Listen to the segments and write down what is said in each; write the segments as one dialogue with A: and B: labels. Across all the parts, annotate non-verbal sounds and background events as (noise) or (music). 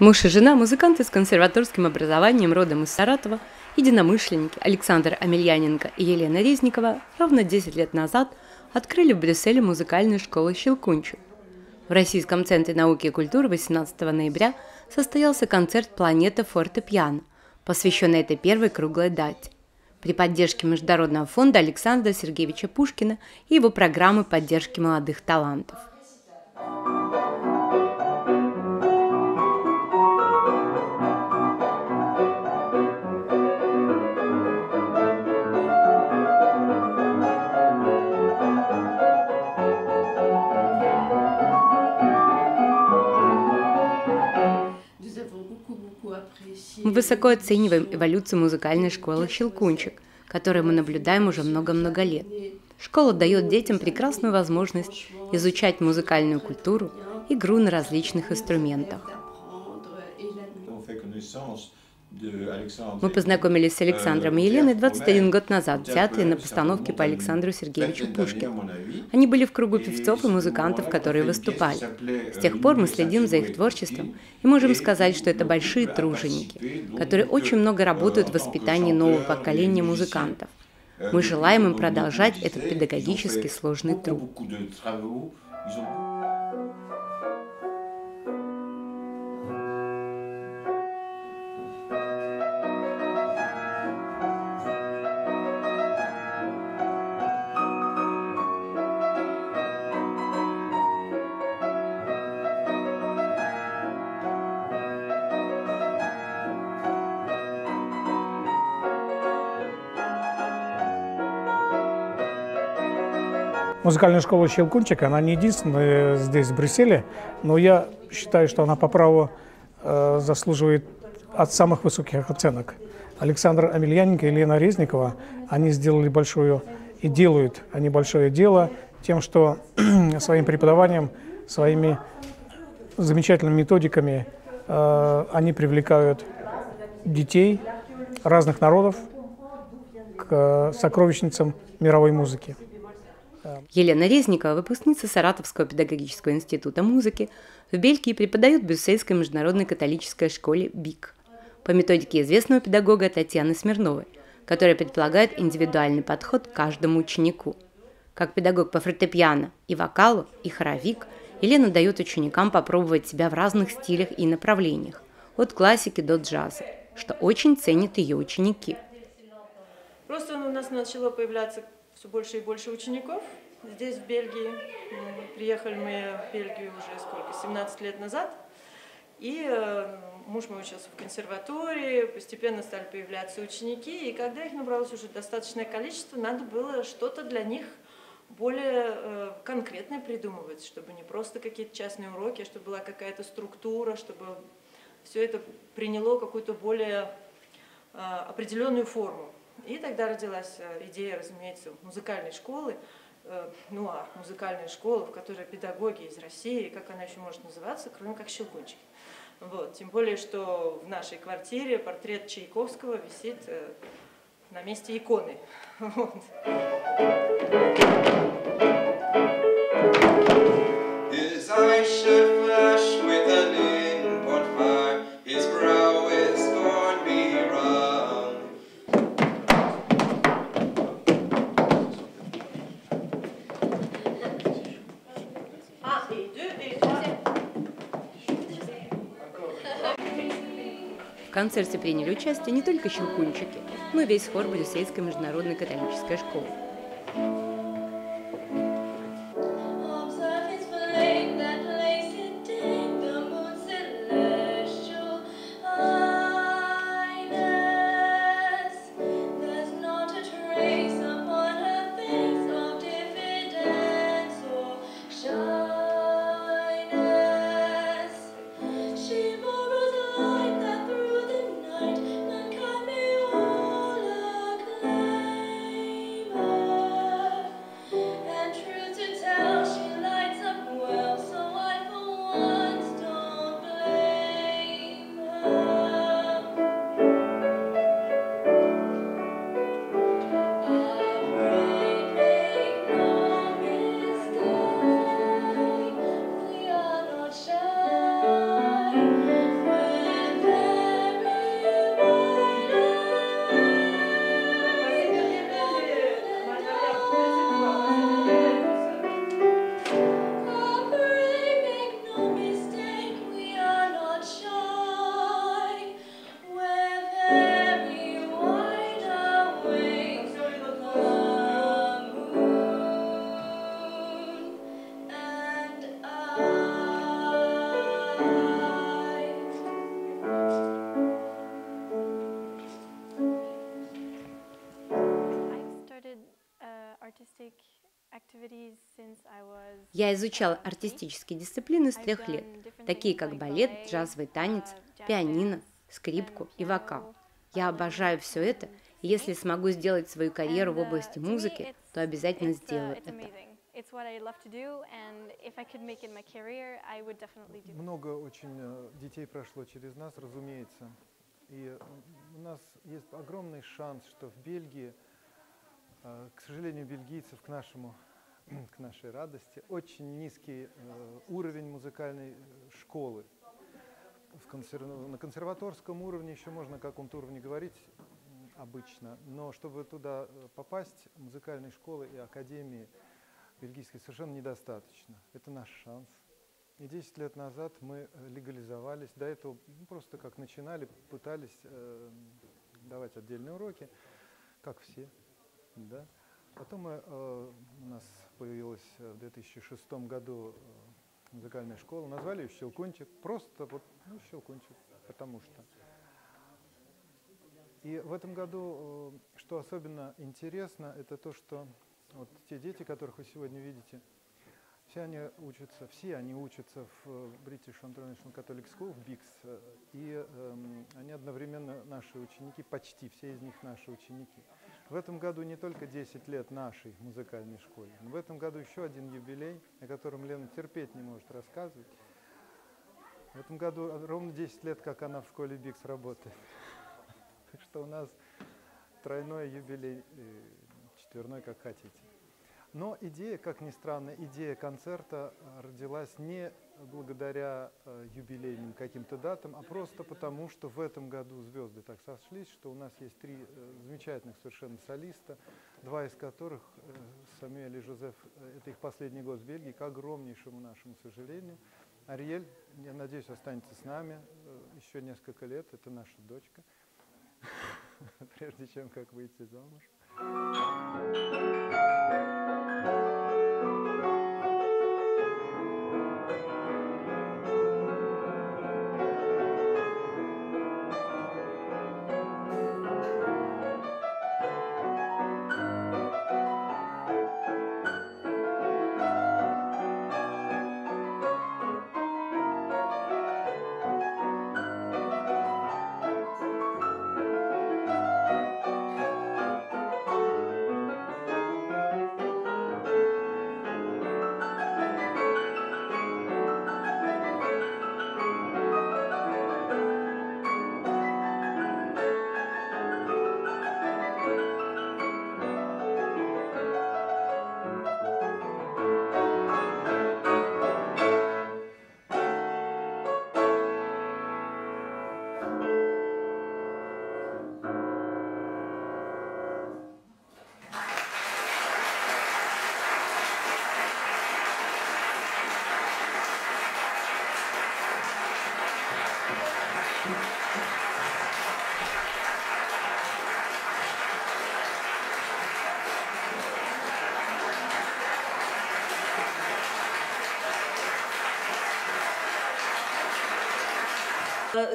A: Муж и жена – музыканты с консерваторским образованием родом из Саратова, единомышленники Александр Амельяненко и Елена Резникова ровно 10 лет назад открыли в Брюсселе музыкальную школу «Щелкунчик». В Российском центре науки и культуры 18 ноября состоялся концерт «Планета фортепиано», посвященный этой первой круглой дате. При поддержке Международного фонда Александра Сергеевича Пушкина и его программы поддержки молодых талантов. Мы высоко оцениваем эволюцию музыкальной школы «Щелкунчик», которую мы наблюдаем уже много-много лет. Школа дает детям прекрасную возможность изучать музыкальную культуру, игру на различных инструментах. Мы познакомились с Александром и Еленой 21 год назад в театре на постановке по Александру Сергеевичу Пушкину. Они были в кругу певцов и музыкантов, которые выступали. С тех пор мы следим за их творчеством и можем сказать, что это большие труженики, которые очень много работают в воспитании нового поколения музыкантов. Мы желаем им продолжать этот педагогически сложный труд.
B: Музыкальная школа «Щелкунчик», она не единственная здесь, в Брюсселе, но я считаю, что она по праву э, заслуживает от самых высоких оценок. Александр Амельяненко и Лена Резникова, они сделали большое и делают они большое дело тем, что (clears throat) своим преподаванием, своими замечательными методиками э, они привлекают детей разных народов к э, сокровищницам мировой музыки.
A: Елена Резникова, выпускница Саратовского педагогического института музыки, в Бельгии преподает в Брюссельской международной католической школе БИК по методике известного педагога Татьяны Смирновой, которая предполагает индивидуальный подход к каждому ученику. Как педагог по фортепиано и вокалу, и хоровик, Елена дает ученикам попробовать себя в разных стилях и направлениях, от классики до джаза, что очень ценят ее ученики.
C: Просто у нас начало появляться все больше и больше учеников здесь, в Бельгии. Приехали мы в Бельгию уже сколько, 17 лет назад. И э, муж мой учился в консерватории, постепенно стали появляться ученики, и когда их набралось уже достаточное количество, надо было что-то для них более э, конкретное придумывать, чтобы не просто какие-то частные уроки, а чтобы была какая-то структура, чтобы все это приняло какую-то более э, определенную форму. И тогда родилась э, идея, разумеется, музыкальной школы, э, ну а музыкальная школа, в которой педагоги из России, как она еще может называться, кроме как щелкунчики. Вот. Тем более, что в нашей квартире портрет Чайковского висит э, на месте иконы. (laughs) Вот.
A: Концерте приняли участие не только щелкунчики, но и весь хор Брюссельской международной католической школы. Я изучал артистические дисциплины с трех лет, такие как балет, джазовый танец, пианино, скрипку и вокал. Я обожаю все это, и если смогу сделать свою карьеру в области музыки, то обязательно сделаю это.
D: Много очень э, детей прошло через нас, разумеется. И у нас есть огромный шанс, что в Бельгии, э, к сожалению, бельгийцев к нашему к нашей радости, очень низкий э, уровень музыкальной школы. В консерв... На консерваторском уровне еще можно о каком-то уровне говорить обычно, но чтобы туда попасть, музыкальной школы и академии бельгийской совершенно недостаточно. Это наш шанс. И 10 лет назад мы э, легализовались. До этого ну, просто как начинали, пытались э, давать отдельные уроки, как все. Да? Потом э, у нас появилась в 2006 году э, музыкальная школа. Назвали ее «Щелкунчик». Просто вот, ну, «Щелкунчик», потому что. И в этом году, э, что особенно интересно, это то, что вот те дети, которых вы сегодня видите, все они учатся, все они учатся в British International Catholic School, в BICS, и э, они одновременно наши ученики, почти все из них наши ученики. В этом году не только 10 лет нашей музыкальной школе, но в этом году еще один юбилей, о котором Лена терпеть не может рассказывать. В этом году ровно 10 лет, как она в школе БИКС работает. (laughs) Так что у нас тройной юбилей, э, четверной, как хотите. Но идея, как ни странно, идея концерта родилась не благодаря э, юбилейным каким-то датам, а просто потому, что в этом году звезды так сошлись, что у нас есть три э, замечательных совершенно солиста, два из которых, Самуэль и Жозеф, это их последний год в Бельгии, к огромнейшему нашему сожалению. Ариэль, я надеюсь, останется с нами еще несколько лет, это наша дочка, (laughs) прежде чем как выйти замуж.
C: Э,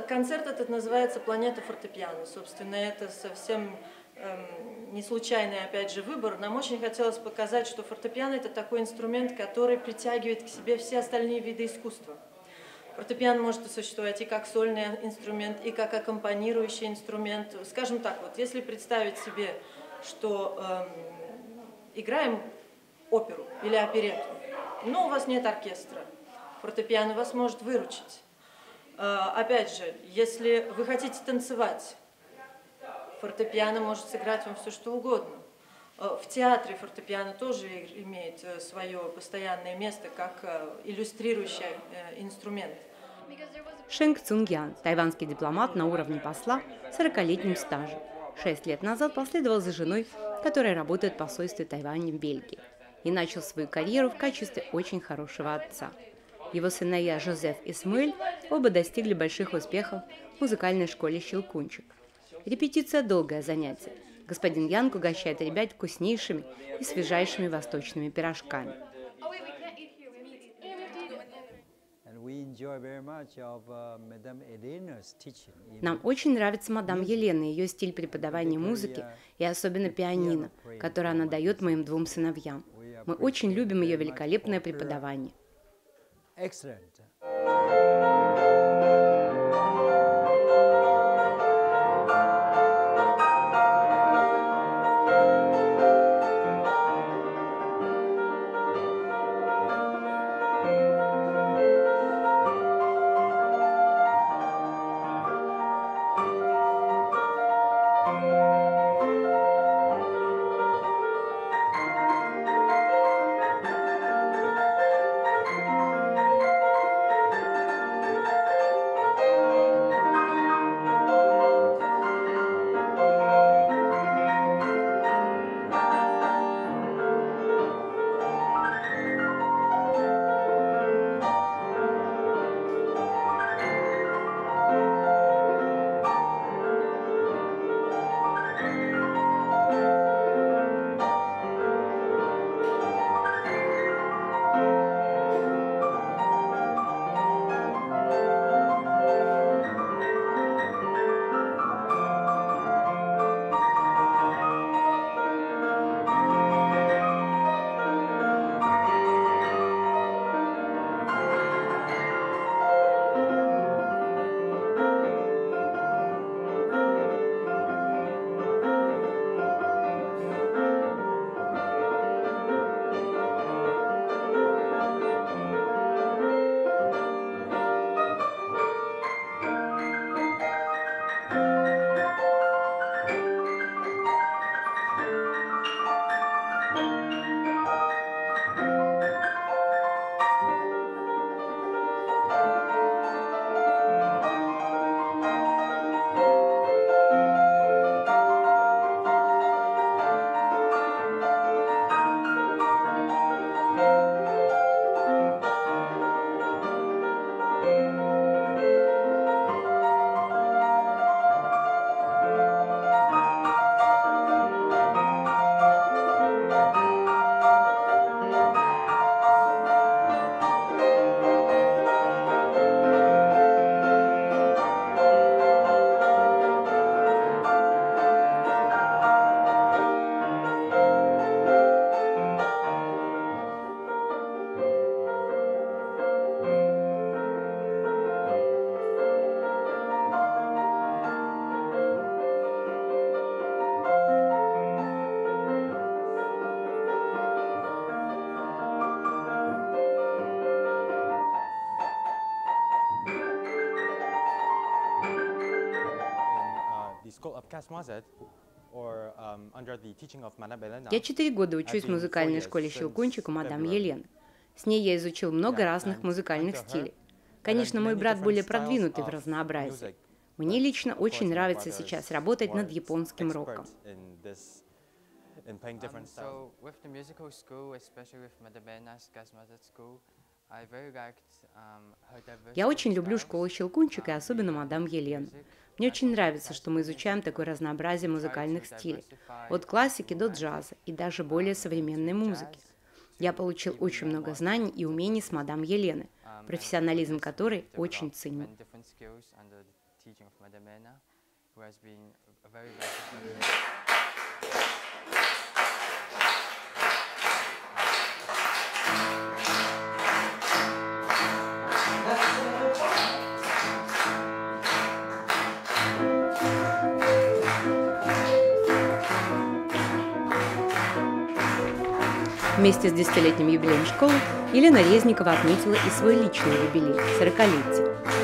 C: концерт этот называется «Планета фортепиано». Собственно, это совсем эм, не случайный, опять же, выбор. Нам очень хотелось показать, что фортепиано – это такой инструмент, который притягивает к себе все остальные виды искусства. Фортепиано может существовать и как сольный инструмент, и как аккомпанирующий инструмент. Скажем так, вот если представить себе, что эм, играем оперу или оперетту, но у вас нет оркестра, фортепиано вас может выручить. А, опять же, если вы хотите танцевать, фортепиано может сыграть вам все что угодно. А, в театре фортепиано тоже имеет э, свое постоянное место как э, иллюстрирующий э, инструмент.
A: Шенг Цунгян, тайванский дипломат на уровне посла, 40-летним стажем. Шесть лет назад последовал за женой, которая работает в посольстве Тайваня в Бельгии, и начал свою карьеру в качестве очень хорошего отца. Его сыновья Жозеф и Смыль оба достигли больших успехов в музыкальной школе «Щелкунчик». Репетиция – долгое занятие. Господин Янг угощает ребят вкуснейшими и свежайшими восточными пирожками. Нам очень нравится мадам Елена, ее стиль преподавания музыки и особенно пианино, которое она дает моим двум сыновьям. Мы очень любим ее великолепное преподавание.
E: Excellent.
A: Я четыре года учусь в музыкальной школе «Щелкунчик» у мадам Елены. С ней я изучил много разных музыкальных стилей. Конечно, мой брат более продвинутый в разнообразии. Мне лично очень нравится сейчас работать над японским роком.
F: Um, so with the musical school, especially with Madamena's Gasmazet school, Liked um,
A: Я очень люблю школу Щелкунчика и особенно мадам Елену. Мне очень нравится, что мы изучаем такое разнообразие музыкальных стилей. От классики до джаза и даже более современной музыки. Я получил очень много знаний и умений с мадам Елены,
F: Um,
A: профессионализм которой очень ценю.
F: many different
A: Вместе с десятилетним юбилеем школы Елена Резникова отметила и свой личный юбилей – 40-летие.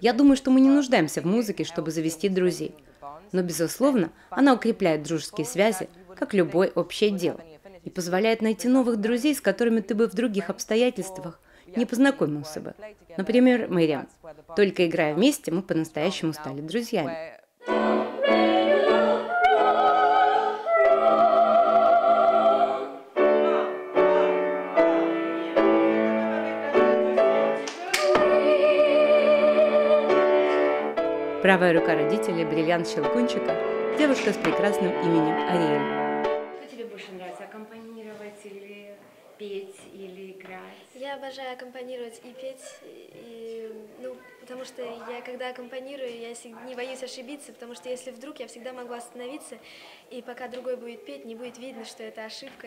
A: Я думаю, что мы не нуждаемся в музыке, чтобы завести друзей. Но, безусловно, она укрепляет дружеские связи, как любое общее дело, и позволяет найти новых друзей, с которыми ты бы в других обстоятельствах не познакомился бы. Например, Мэриам. Только играя вместе, мы по-настоящему стали друзьями. Правая рука родителей, бриллиант Щелкунчика, девушка с прекрасным именем Ариэль.
G: Что тебе больше нравится, аккомпанировать или петь, или играть?
H: Я обожаю аккомпанировать и петь, и, ну, потому что я, когда аккомпанирую, я не боюсь ошибиться, потому что если вдруг, я всегда могу остановиться, и пока другой будет петь, не будет видно, что это ошибка.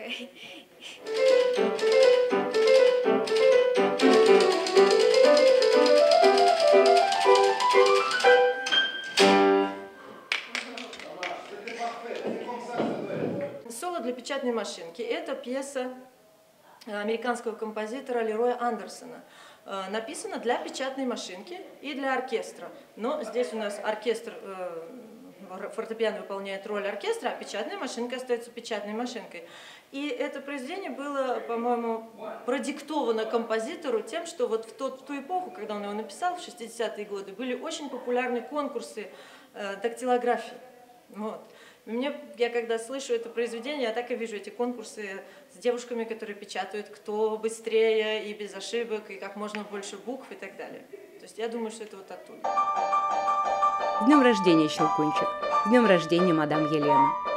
C: Соло (laughs) для печатной машинки. Это пьеса американского композитора Лероя Андерсона. Э, написана для печатной машинки и для оркестра. Но здесь у нас оркестр, э, фортепиано выполняет роль оркестра, а печатная машинка остается печатной машинкой. И это произведение было, по-моему, продиктовано композитору тем, что вот в, тот, в ту эпоху, когда он его написал, в 60-е годы, были очень популярны конкурсы э, дактилографии. Вот. Мне, я когда слышу это произведение, я так и вижу эти конкурсы с девушками, которые печатают, кто быстрее и без ошибок, и как можно больше букв и так далее. То есть я думаю, что это вот оттуда.
A: С днем рождения, Щелкунчик! С днем рождения, мадам Елена!